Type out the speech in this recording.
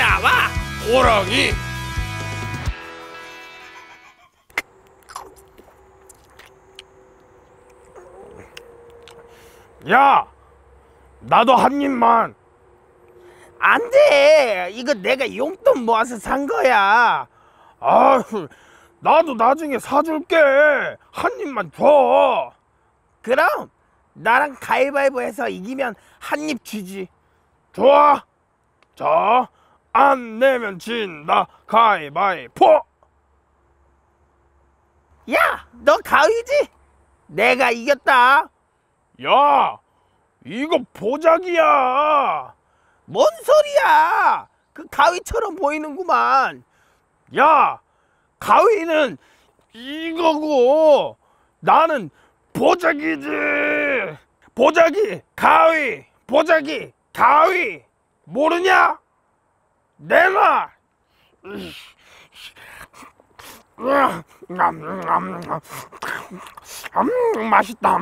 호랑이 야 나도 한 입만 안 돼. 이거 내가 용돈 모아서 산 거야. 아 나도 나중에 사줄게 한 입만 줘 그럼 나랑 가위바위보 해서 이기면 한 입 주지. 좋아 자 안 내면 진다 가위바위보 야, 너 가위지? 내가 이겼다. 야 이거 보자기야 뭔 소리야? 그 가위처럼 보이는구만. 야 가위는 이거고 나는 보자기지 보자기 가위 보자기 가위 모르냐 음, 음, 음, 맛있다